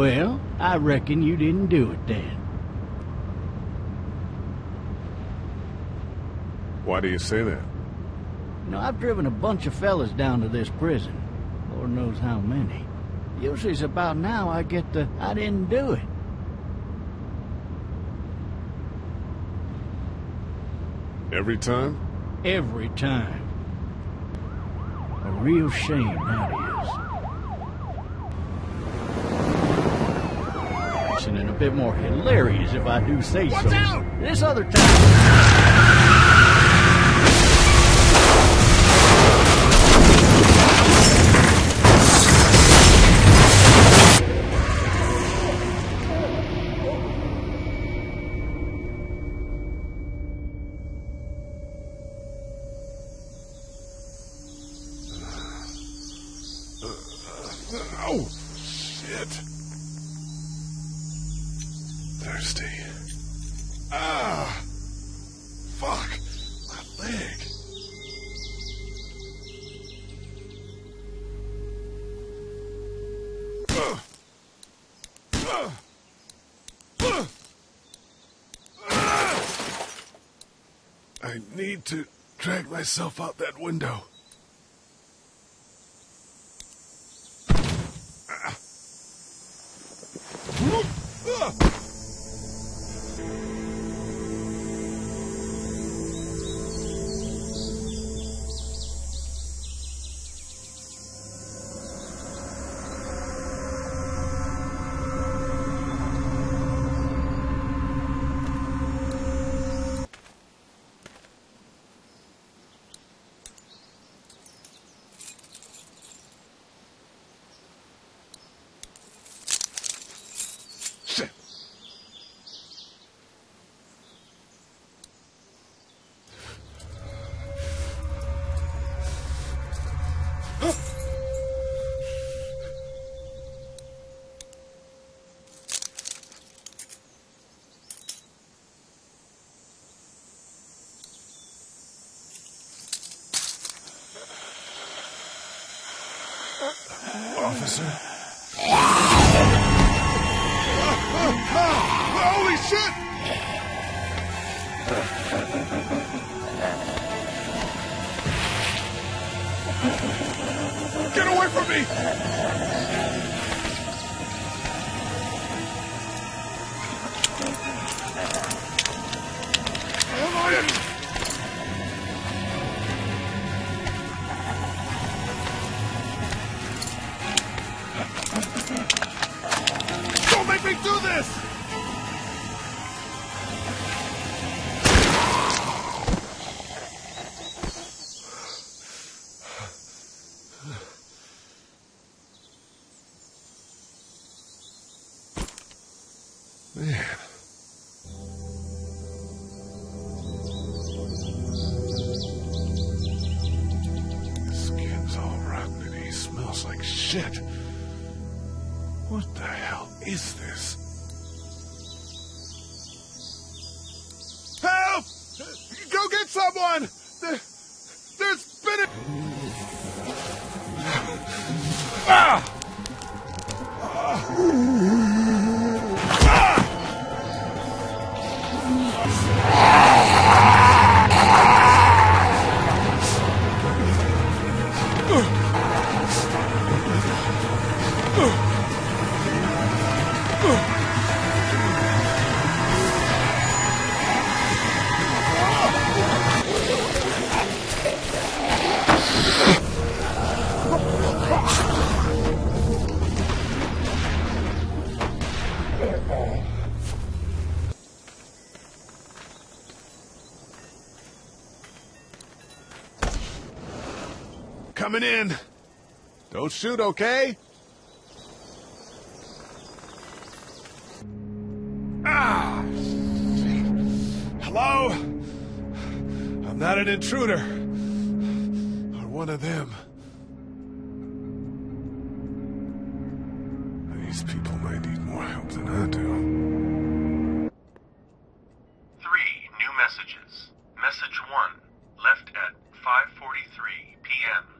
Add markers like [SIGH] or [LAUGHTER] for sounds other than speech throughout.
Well, I reckon you didn't do it then. Why do you say that? You know, I've driven a bunch of fellas down to this prison. Lord knows how many. Usually it's about now I get the, I didn't do it. Every time? Every time. A real shame, that is. And a bit more hilarious if I do say Watch so. out! This other time. To drag myself out that window. Officer? Holy shit! Get away from me! Come on! Shit. What the hell is this? Coming in. Don't shoot, okay? Ah! Hello? I'm not an intruder. Or one of them. These people might need more help than I do. Three new messages. Message one, left at 5:43 p.m.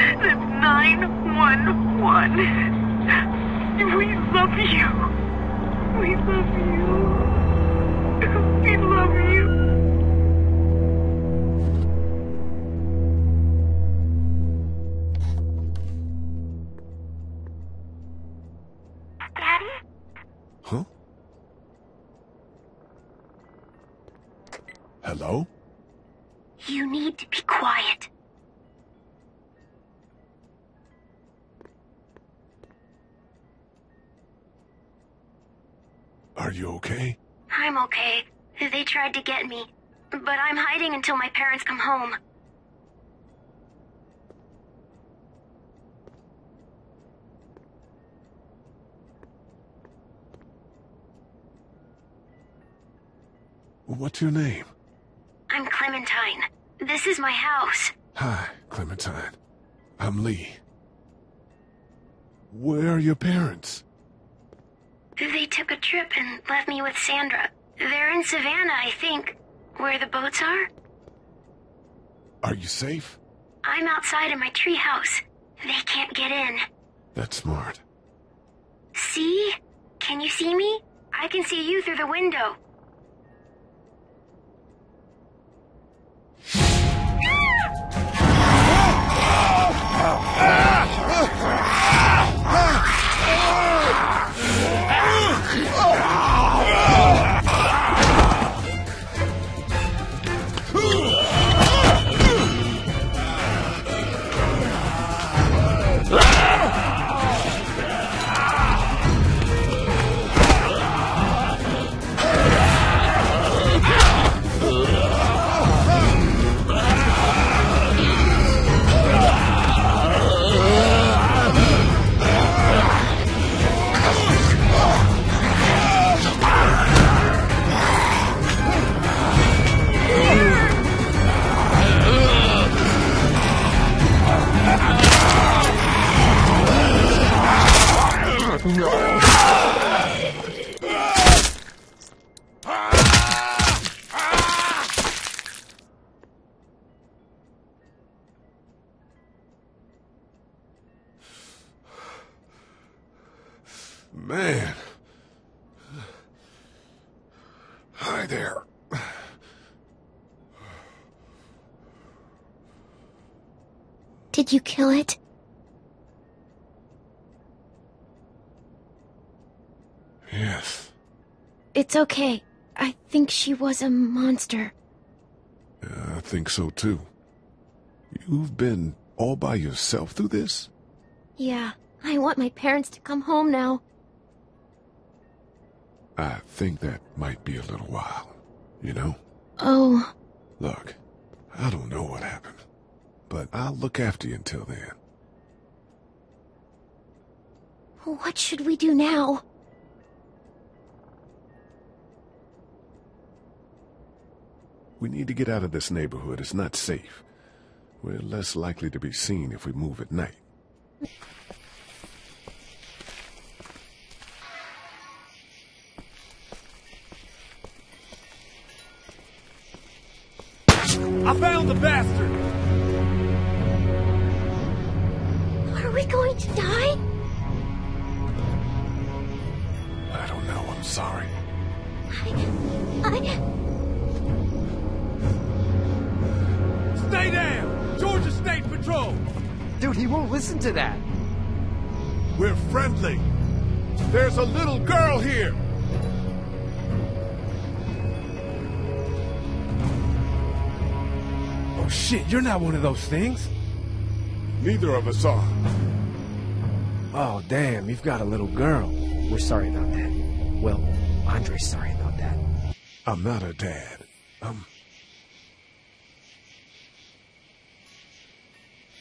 That's 911. We love you. We love you. We love you. Are you okay? I'm okay. They tried to get me, but I'm hiding until my parents come home. What's your name? I'm Clementine. This is my house. Hi, Clementine. I'm Lee. Where are your parents? They took a trip and left me with Sandra. They're in Savannah, I think. Where the boats are? Are you safe? I'm outside in my treehouse. They can't get in. That's smart. See? Can you see me? I can see you through the window. Man. Hi there. Did you kill it? It's okay. I think she was a monster. Yeah, I think so too. You've been all by yourself through this? Yeah, I want my parents to come home now. I think that might be a little while, you know? Oh, Look, I don't know what happened, but I'll look after you until then. what should we do now? We need to get out of this neighborhood. It's not safe. We're less likely to be seen if we move at night. I found the bastard! Are we going to die? I don't know. I'm sorry. I... I... Stay down! Georgia State Patrol! Dude, he won't listen to that. We're friendly. There's a little girl here. Oh shit, you're not one of those things. Neither of us are. Oh, damn, you've got a little girl. We're sorry about that. Well, Andre's sorry about that. I'm not her dad. I'm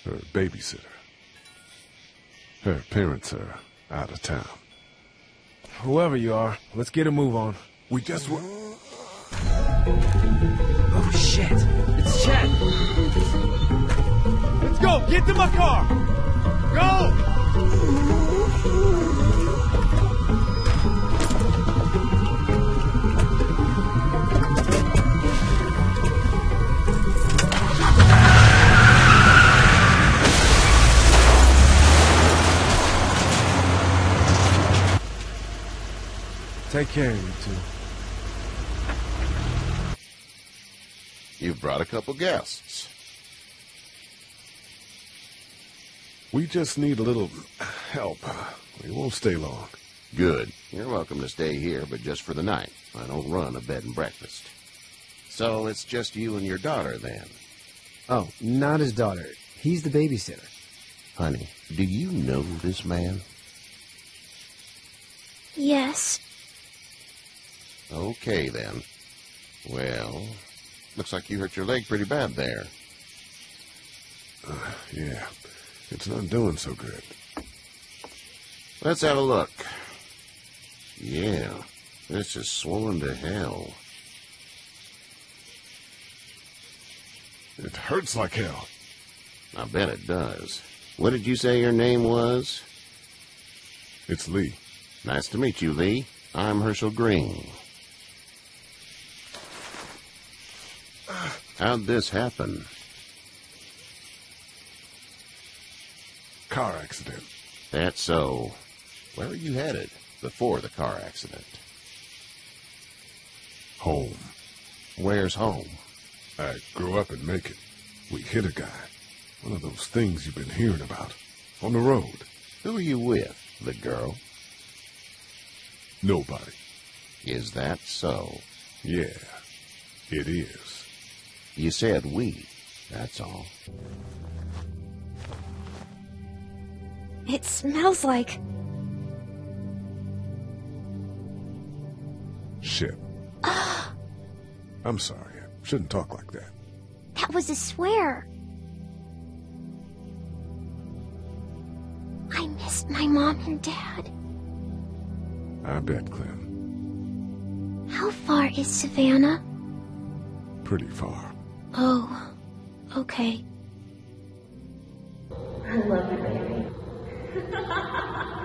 her babysitter. Her parents are out of town. Whoever you are, let's get a move on. We just were. Oh, shit. It's Chet. Let's go! Get to my car! Go! Take care of you two. You've brought a couple guests. We just need a little help. We won't stay long. Good. You're welcome to stay here, but just for the night. I don't run a bed and breakfast. So it's just you and your daughter then. Oh, not his daughter. He's the babysitter. Honey, do you know this man? Yes. Okay then. Well, looks like you hurt your leg pretty bad there. Uh, yeah, it's not doing so good. Let's have a look. Yeah, this is swollen to hell. It hurts like hell. I bet it does. What did you say your name was? It's Lee. Nice to meet you, Lee. I'm Hershel Greene. How'd this happen? Car accident. That's so. Where were you headed before the car accident? Home. Where's home? I grew up in Macon. We hit a guy. One of those things you've been hearing about. On the road. Who are you with? The girl? Nobody. Is that so? Yeah, it is. You said we. That's all. It smells like. Shit. [GASPS] I'm sorry. I shouldn't talk like that. That was a swear. I missed my mom and dad. I bet, Clem. How far is Savannah? Pretty far. Oh, okay. I love you, baby. [LAUGHS]